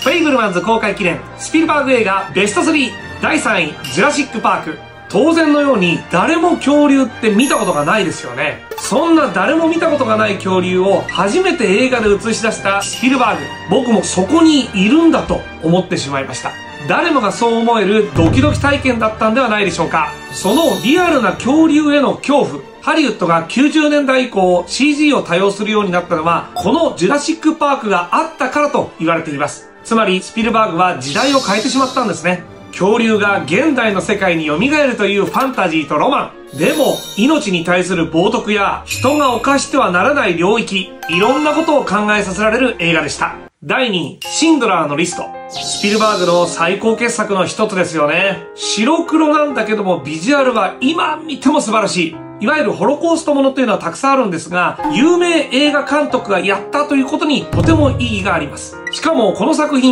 フェイブルマンズ公開記念、スピルバーグ映画ベスト3、第3位、ジュラシックパーク。当然のように、誰も恐竜って見たことがないですよね。そんな誰も見たことがない恐竜を初めて映画で映し出したスピルバーグ。僕もそこにいるんだと思ってしまいました。誰もがそう思えるドキドキ体験だったんではないでしょうか。そのリアルな恐竜への恐怖。ハリウッドが90年代以降 CG を多用するようになったのは、このジュラシックパークがあったからと言われています。つまり、スピルバーグは時代を変えてしまったんですね。恐竜が現代の世界に蘇るというファンタジーとロマン。でも、命に対する冒涜や人が犯してはならない領域、いろんなことを考えさせられる映画でした。第2位、シンドラーのリスト。スピルバーグの最高傑作の一つですよね。白黒なんだけどもビジュアルは今見ても素晴らしい。いわゆるホロコーストものというのはたくさんあるんですが、有名映画監督がやったということにとても意義があります。しかもこの作品